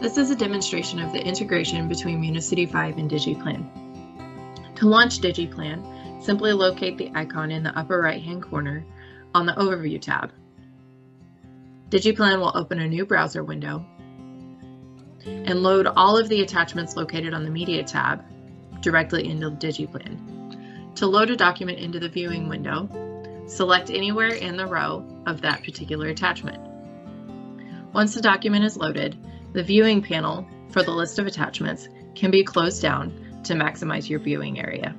This is a demonstration of the integration between Municity 5 and DigEplan. To launch DigEplan, simply locate the icon in the upper right-hand corner on the Overview tab. DigEplan will open a new browser window and load all of the attachments located on the Media tab directly into DigEplan. To load a document into the viewing window, select anywhere in the row of that particular attachment. Once the document is loaded, the viewing panel for the list of attachments can be closed down to maximize your viewing area.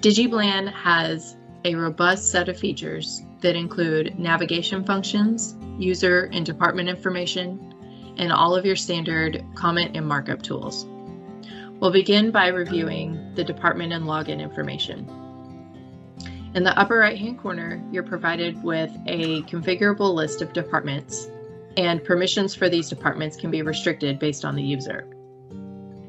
DigEplan has a robust set of features that include navigation functions, user and department information, and all of your standard comment and markup tools. We'll begin by reviewing the department and login information. In the upper right hand corner, you're provided with a configurable list of departments and permissions for these departments can be restricted based on the user.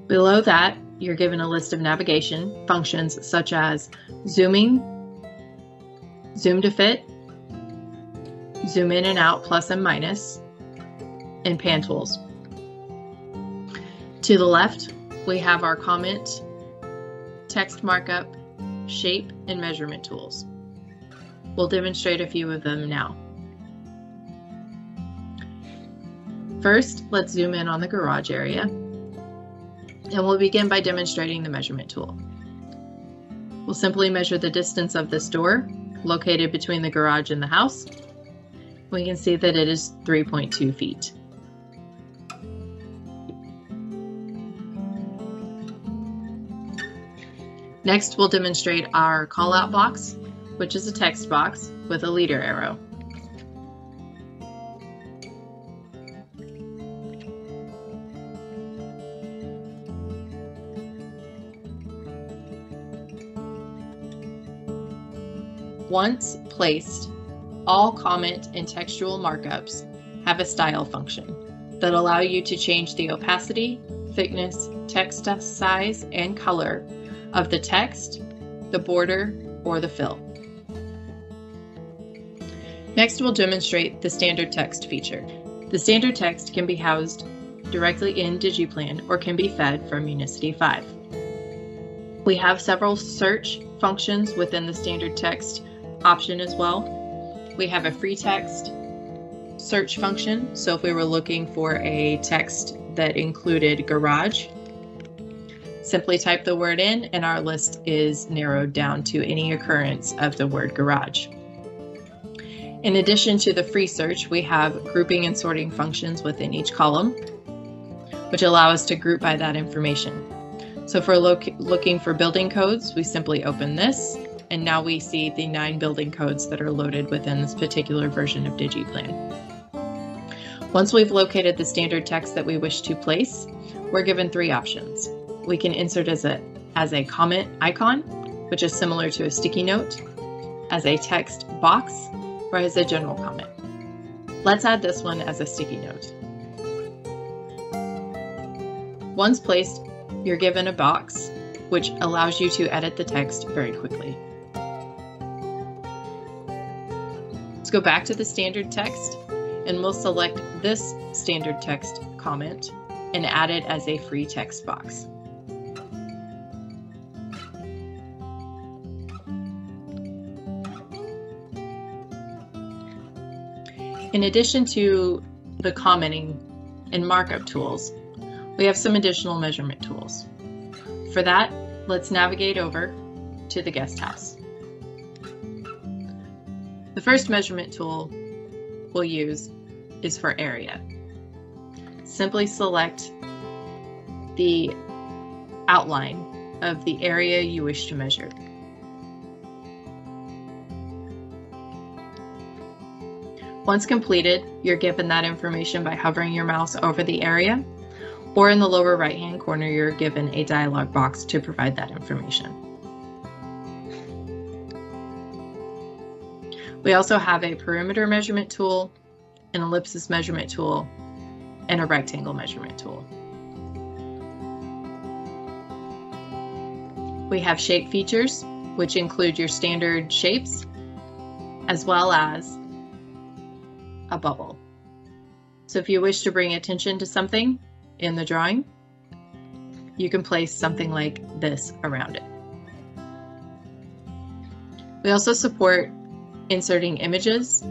Below that, you're given a list of navigation functions such as zooming, zoom to fit, zoom in and out plus and minus, and pan tools. To the left, we have our comment, text markup, shape, and measurement tools. We'll demonstrate a few of them now. First, let's zoom in on the garage area. And we'll begin by demonstrating the measurement tool. We'll simply measure the distance of this door located between the garage and the house. We can see that it is 3.2 feet. Next, we'll demonstrate our callout box, which is a text box with a leader arrow. Once placed, all comment and textual markups have a style function that allow you to change the opacity, thickness, text size, and color of the text, the border, or the fill. Next, we'll demonstrate the standard text feature. The standard text can be housed directly in DigEplan or can be fed from Municity 5. We have several search functions within the standard text option as well. We have a free text search function. So if we were looking for a text that included garage, Simply type the word in and our list is narrowed down to any occurrence of the word garage. In addition to the free search, we have grouping and sorting functions within each column, which allow us to group by that information. So if we're looking for building codes, we simply open this, and now we see the nine building codes that are loaded within this particular version of DigEplan. Once we've located the standard text that we wish to place, we're given three options we can insert as a, as a comment icon, which is similar to a sticky note, as a text box, or as a general comment. Let's add this one as a sticky note. Once placed, you're given a box, which allows you to edit the text very quickly. Let's go back to the standard text, and we'll select this standard text comment and add it as a free text box. In addition to the commenting and markup tools, we have some additional measurement tools. For that, let's navigate over to the guest house. The first measurement tool we'll use is for area. Simply select the outline of the area you wish to measure. Once completed, you're given that information by hovering your mouse over the area, or in the lower right hand corner, you're given a dialog box to provide that information. We also have a perimeter measurement tool, an ellipsis measurement tool, and a rectangle measurement tool. We have shape features, which include your standard shapes, as well as a bubble. So if you wish to bring attention to something in the drawing, you can place something like this around it. We also support inserting images.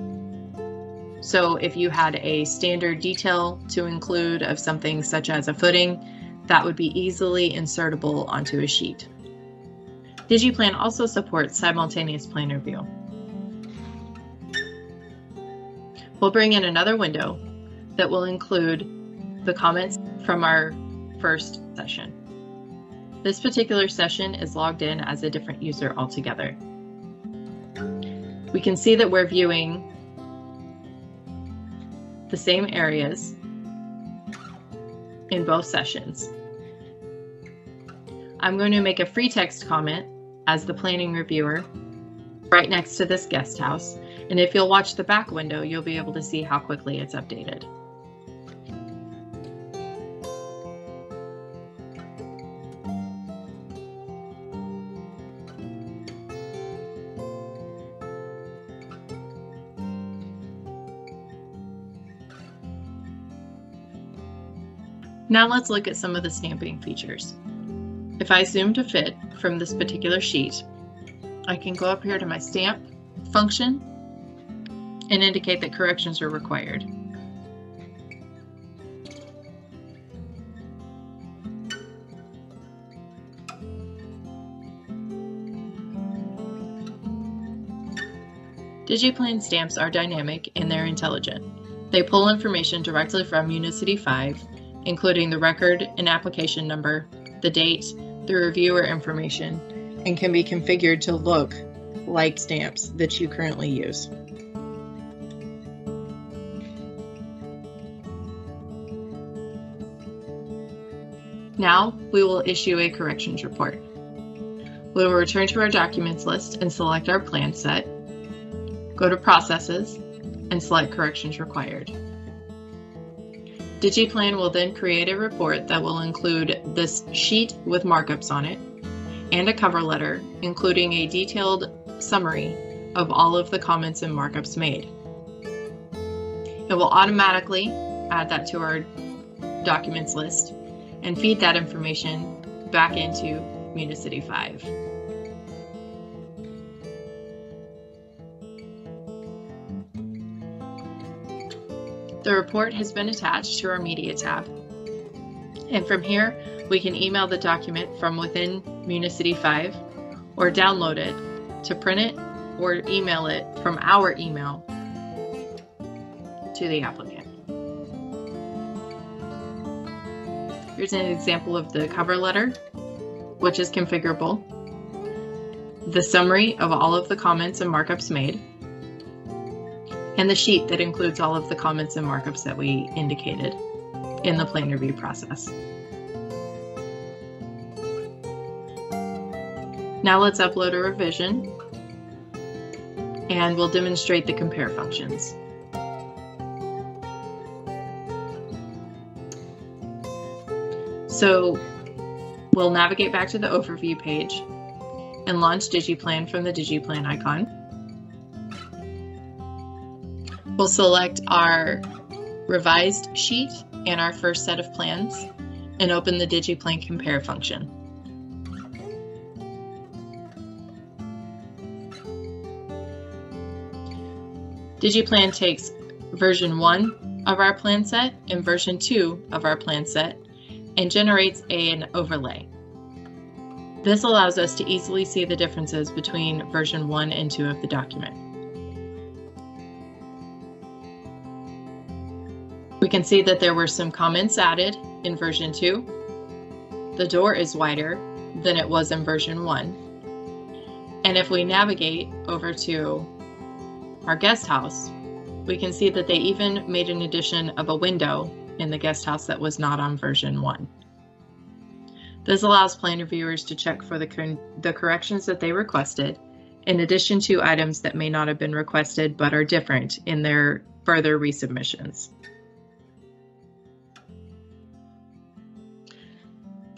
So if you had a standard detail to include of something such as a footing, that would be easily insertable onto a sheet. DigEplan also supports simultaneous plan review. We'll bring in another window that will include the comments from our first session. This particular session is logged in as a different user altogether. We can see that we're viewing the same areas in both sessions. I'm going to make a free text comment as the planning reviewer right next to this guest house. And if you'll watch the back window, you'll be able to see how quickly it's updated. Now let's look at some of the stamping features. If I zoom to fit from this particular sheet, I can go up here to my stamp function and indicate that corrections are required. DigEplan stamps are dynamic and they're intelligent. They pull information directly from Municity 5 including the record and application number, the date, the reviewer information, and can be configured to look like stamps that you currently use. Now we will issue a corrections report. We will return to our documents list and select our plan set, go to processes, and select corrections required. DigEplan will then create a report that will include this sheet with markups on it and a cover letter, including a detailed summary of all of the comments and markups made. It will automatically add that to our documents list and feed that information back into Municity 5. The report has been attached to our Media tab. And from here, we can email the document from within Municity 5 or download it to print it or email it from our email to the applicant. Here's an example of the cover letter, which is configurable, the summary of all of the comments and markups made, and the sheet that includes all of the comments and markups that we indicated in the plan review process. Now let's upload a revision and we'll demonstrate the compare functions. So we'll navigate back to the overview page and launch DigEplan from the DigEplan icon. We'll select our revised sheet and our first set of plans and open the DigEplan compare function. DigEplan takes version 1 of our plan set and version 2 of our plan set and generates an overlay. This allows us to easily see the differences between version 1 and 2 of the document. We can see that there were some comments added in version 2. The door is wider than it was in version 1. And if we navigate over to our guest house, we can see that they even made an addition of a window in the guest house that was not on version 1. This allows plan reviewers to check for the, the corrections that they requested, in addition to items that may not have been requested but are different in their further resubmissions.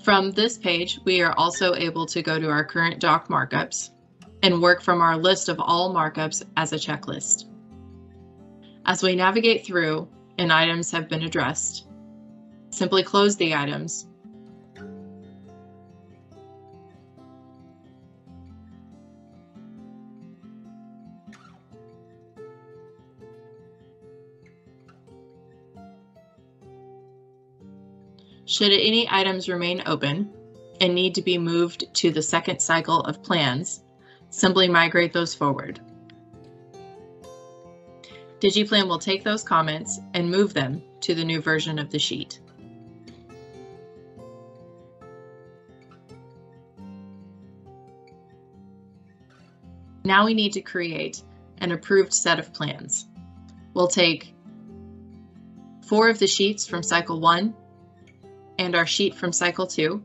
From this page, we are also able to go to our current doc markups and work from our list of all markups as a checklist. As we navigate through, and items have been addressed, simply close the items Should any items remain open and need to be moved to the second cycle of plans, simply migrate those forward. DigEplan will take those comments and move them to the new version of the sheet. Now we need to create an approved set of plans. We'll take four of the sheets from cycle one and our sheet from cycle two,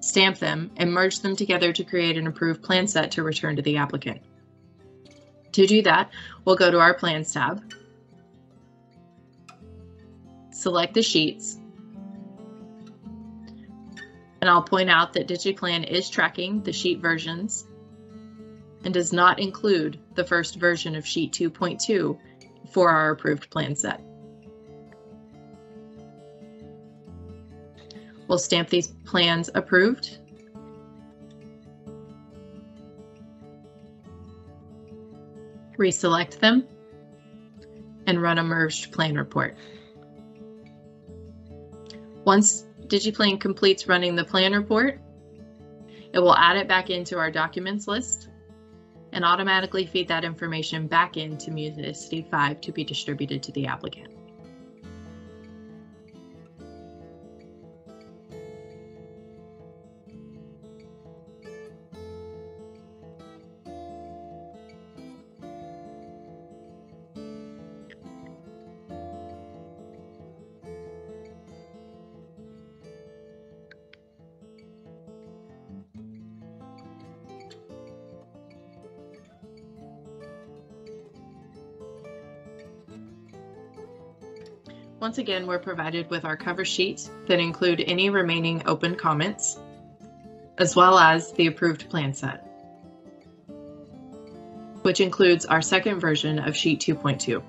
stamp them, and merge them together to create an approved plan set to return to the applicant. To do that, we'll go to our Plans tab, select the sheets, and I'll point out that DigEplan is tracking the sheet versions and does not include the first version of Sheet 2.2 for our approved plan set. We'll stamp these plans approved. Reselect them and run a merged plan report. Once DigEplan completes running the plan report, it will add it back into our documents list and automatically feed that information back into Municity 5 to be distributed to the applicant. Once again, we're provided with our cover sheet that include any remaining open comments, as well as the approved plan set, which includes our second version of Sheet 2.2.